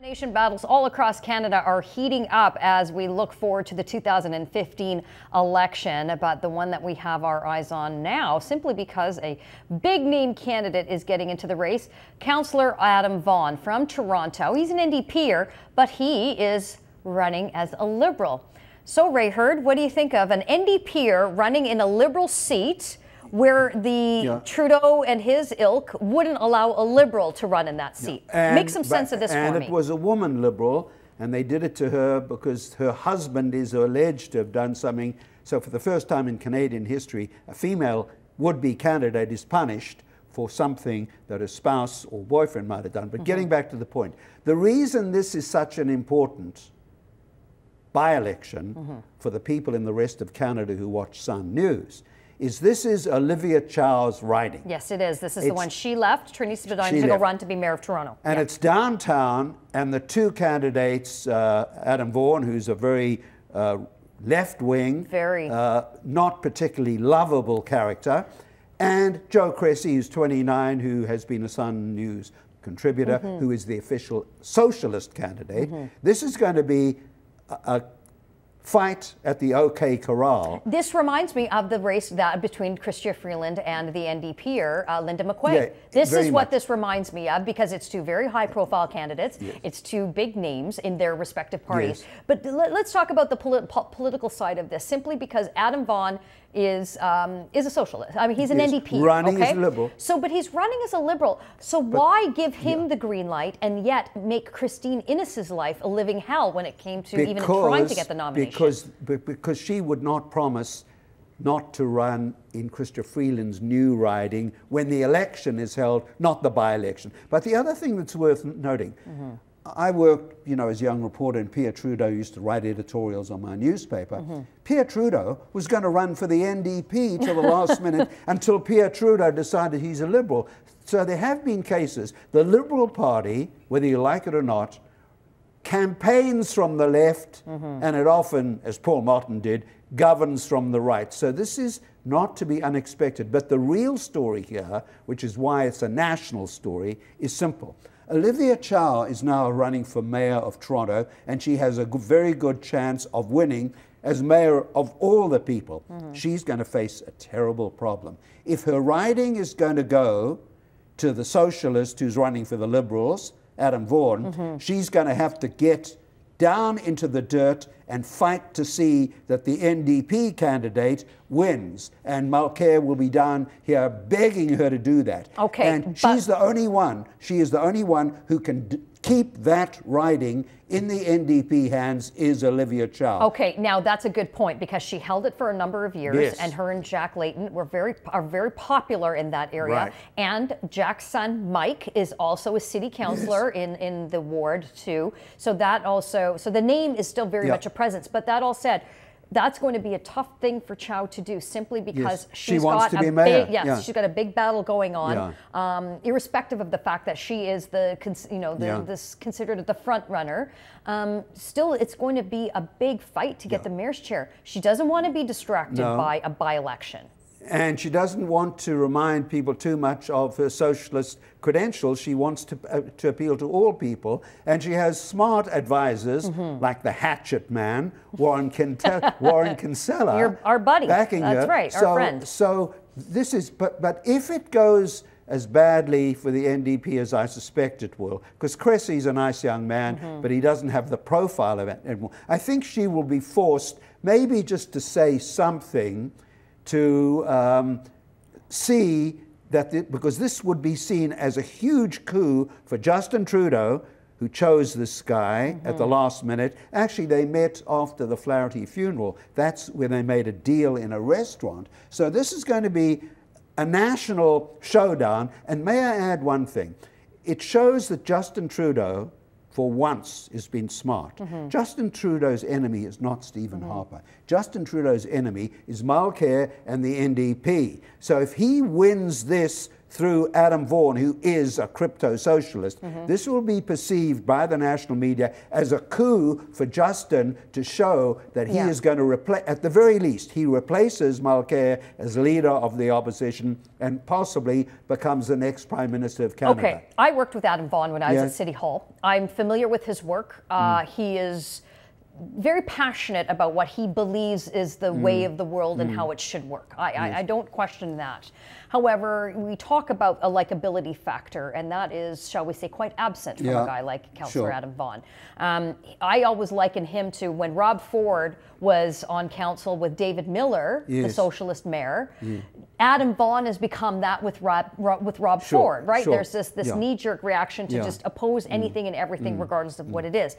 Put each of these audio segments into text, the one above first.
Nation battles all across Canada are heating up as we look forward to the 2015 election, but the one that we have our eyes on now, simply because a big name candidate is getting into the race, Councillor Adam Vaughan from Toronto. He's an NDPer, but he is running as a Liberal. So, Ray Heard, what do you think of an NDPer running in a Liberal seat? Where the yeah. Trudeau and his ilk wouldn't allow a liberal to run in that seat. Yeah. Make some sense of this for me. And it was a woman liberal, and they did it to her because her husband is alleged to have done something. So, for the first time in Canadian history, a female would be candidate is punished for something that a spouse or boyfriend might have done. But mm-hmm. getting back to the point, the reason this is such an important by election mm-hmm. for the people in the rest of Canada who watch Sun News is this is Olivia Chow's riding. Yes, it is. This is it's, the one she left, Trinity Spadina, to go run to be mayor of Toronto. And yeah. it's downtown, and the two candidates, uh, Adam Vaughan, who's a very uh, left wing, very uh, not particularly lovable character, and Joe Cressy, who's 29, who has been a Sun News contributor, mm -hmm. who is the official socialist candidate. Mm -hmm. This is going to be a, a fight at the OK Corral. This reminds me of the race that between Chrystia Freeland and the NDPer, uh, Linda McQuaig. Yeah, this is what this reminds me of because it's two very high profile candidates. Yes. It's two big names in their respective parties. Yes. But let, us talk about the poli po political side of this simply because Adam Vaughan is um, is a socialist. I mean, he's an yes, NDP. Running okay? as a liberal. So, but he's running as a liberal. So but, why give him yeah. the green light and yet make Christine Innes's life a living hell when it came to because, even trying to get the nomination? Because because she would not promise not to run in Chrystia Freeland's new riding when the election is held, not the by-election. But the other thing that's worth noting. Mm -hmm I worked, you know, as a young reporter, and Pierre Trudeau used to write editorials on my newspaper. Mm -hmm. Pierre Trudeau was going to run for the NDP till the last minute until Pierre Trudeau decided he's a liberal. So there have been cases. The Liberal Party, whether you like it or not, campaigns from the left, mm -hmm. and it often, as Paul Martin did, governs from the right. So this is not to be unexpected. But the real story here, which is why it's a national story, is simple. Olivia Chow is now running for mayor of Toronto, and she has a very good chance of winning as mayor of all the people. Mm-hmm. She's going to face a terrible problem. If her riding is going to go to the socialist who's running for the Liberals, Adam Vaughan, mm-hmm. she's going to have to get down into the dirt and fight to see that the NDP candidate wins. And Mulcair will be down here begging her to do that. Okay. And she's the only one, she is the only one who can keep that riding in the NDP hands is Olivia Chow. Okay, now that's a good point because she held it for a number of years, yes. and her and Jack Layton were very are very popular in that area. Right. And Jack's son Mike is also a city councilor yes. in in the ward too. So that also so the name is still very much a presence. But that all said, that's going to be a tough thing for Chow to do simply because yes. she's she got a big yes, yeah. she's got a big battle going on, yeah. um, irrespective of the fact that she is the you know the, yeah. this considered the front runner. Um, still, it's going to be a big fight to get the mayor's chair. She doesn't want to be distracted no. by a by-election. And she doesn't want to remind people too much of her socialist credentials. She wants to, uh, to appeal to all people. And she has smart advisors mm-hmm. like the hatchet man, Warren, Kinte- Warren Kinsella. Your, our buddy. Backing That's her. right, so, our friend. So this is, but, but if it goes as badly for the NDP as I suspect it will, because Cressy's a nice young man, mm-hmm. but he doesn't have the profile of it anymore. I think she will be forced maybe just to say something to um, see that, the, because this would be seen as a huge coup for Justin Trudeau, who chose this guy mm-hmm. at the last minute. Actually, they met after the Flaherty funeral. That's when they made a deal in a restaurant. So this is going to be a national showdown. And may I add one thing? It shows that Justin Trudeau for once has been smart. Mm-hmm. Justin Trudeau's enemy is not Stephen mm-hmm. Harper. Justin Trudeau's enemy is Mulcair and the NDP. So if he wins this, through Adam Vaughan, who is a crypto socialist, mm-hmm. this will be perceived by the national media as a coup for Justin to show that he yeah. is going to replace, at the very least, he replaces Mulcair as leader of the opposition and possibly becomes the next prime minister of Canada. Okay, I worked with Adam Vaughan when I was yes. at City Hall. I'm familiar with his work. Uh, mm. He is very passionate about what he believes is the mm. way of the world mm. and how it should work. I, yes. I, I, don't question that. However, we talk about a likability factor, and that is, shall we say, quite absent from yeah. a guy like Councillor sure. Adam Vaughan. Um, I always liken him to when Rob Ford was on council with David Miller, yes. the socialist mayor. Mm. Adam Vaughan has become that with Rob, with Rob sure. Ford, right? Sure. There's this, this yeah. knee jerk reaction to yeah. just oppose mm. anything and everything, mm. regardless of what it is.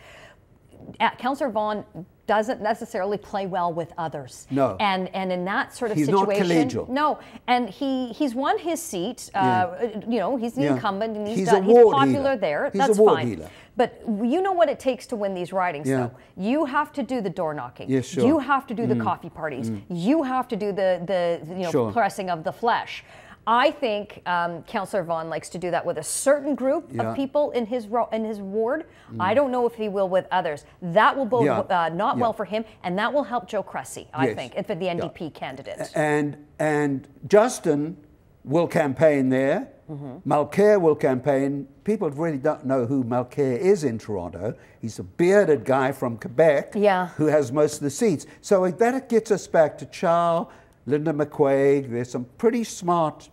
Councillor Vaughan doesn't necessarily play well with others. No. And and in that sort of he's situation, not collegial. no. And he he's won his seat. Uh, yeah. You know, he's the yeah. incumbent, and he's, he's, got, he's popular healer. there. He's That's fine. Healer. But you know what it takes to win these ridings, yeah. though. You have to do the door knocking. Yes, sure. You have to do mm. the coffee parties. Mm. You have to do the the you know sure. pressing of the flesh. I think um, Councillor Vaughan likes to do that with a certain group yeah. of people in his ro- in his ward. Mm. I don't know if he will with others. That will bode yeah. uh, not yeah. well for him, and that will help Joe Cressy, I yes. think, for the NDP candidate. And and Justin will campaign there. Mm-hmm. Mulcair will campaign. People really don't know who Mulcair is in Toronto. He's a bearded guy from Quebec yeah. who has most of the seats. So that gets us back to Charles Linda McQuaig. There's some pretty smart.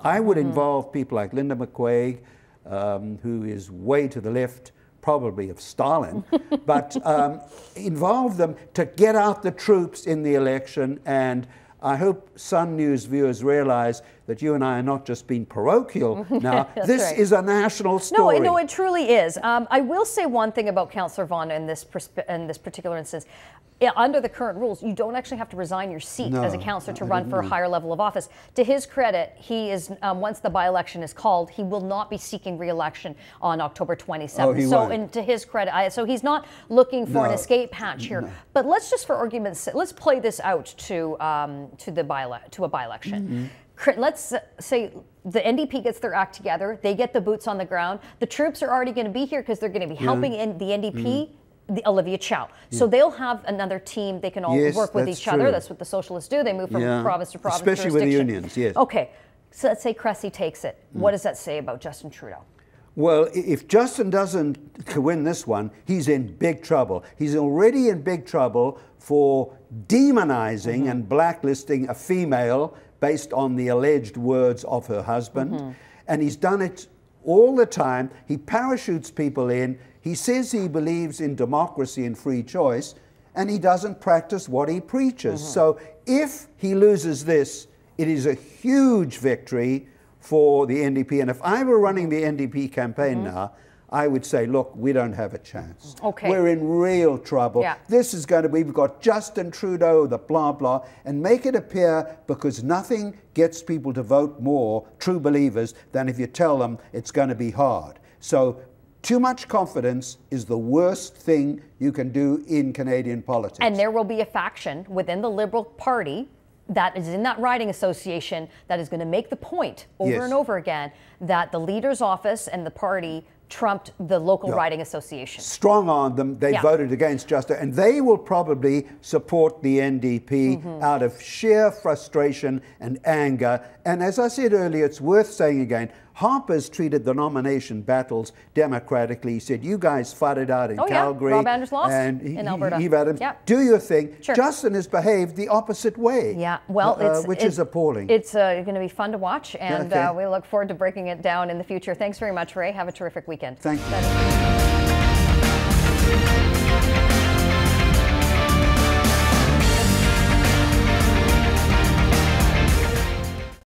I would involve people like Linda McQuaig, um, who is way to the left, probably of Stalin, but um, involve them to get out the troops in the election. And I hope Sun News viewers realize that you and I are not just being parochial now. this right. is a national story. No, no, it truly is. Um, I will say one thing about Councillor Vaughan in this, persp- in this particular instance under the current rules, you don't actually have to resign your seat no, as a councillor to I run for a higher level of office. To his credit, he is um, once the by-election is called, he will not be seeking re-election on October 27th. Oh, so, won't. and to his credit, I, so he's not looking for no. an escape hatch here. No. But let's just, for argument's sake, let's play this out to um, to the by to a by-election. Mm-hmm. Let's say the NDP gets their act together, they get the boots on the ground. The troops are already going to be here because they're going to be helping yeah. in the NDP. Mm-hmm the Olivia Chow. So they'll have another team. They can all yes, work with each true. other. That's what the socialists do. They move from yeah. province to province. Especially with the unions, yes. Okay. So let's say Cressy takes it. Mm. What does that say about Justin Trudeau? Well, if Justin doesn't win this one, he's in big trouble. He's already in big trouble for demonizing mm-hmm. and blacklisting a female based on the alleged words of her husband. Mm-hmm. And he's done it all the time. He parachutes people in. He says he believes in democracy and free choice, and he doesn't practice what he preaches. Mm-hmm. So if he loses this, it is a huge victory for the NDP. And if I were running the NDP campaign mm-hmm. now, I would say, look, we don't have a chance. Okay. We're in real trouble. Yeah. This is going to be, we've got Justin Trudeau, the blah, blah, and make it appear because nothing gets people to vote more, true believers, than if you tell them it's going to be hard. So too much confidence is the worst thing you can do in Canadian politics. And there will be a faction within the Liberal Party that is in that riding association that is going to make the point over yes. and over again that the leader's office and the party trumped the local yeah. riding association. Strong on them. They yeah. voted against Justin, and they will probably support the NDP mm-hmm. out of sheer frustration and anger. And as I said earlier, it's worth saying again Harper's treated the nomination battles democratically. He said, You guys fought it out in oh, Calgary. Yeah. Rob Anders lost and in Alberta. Eve Adams. Yeah. Do your thing. Sure. Justin has behaved the opposite way. Yeah, well, uh, which is appalling. It's uh, going to be fun to watch, and okay. uh, we look forward to breaking it down in the future. Thanks very much, Ray. Have a terrific weekend. Thank you.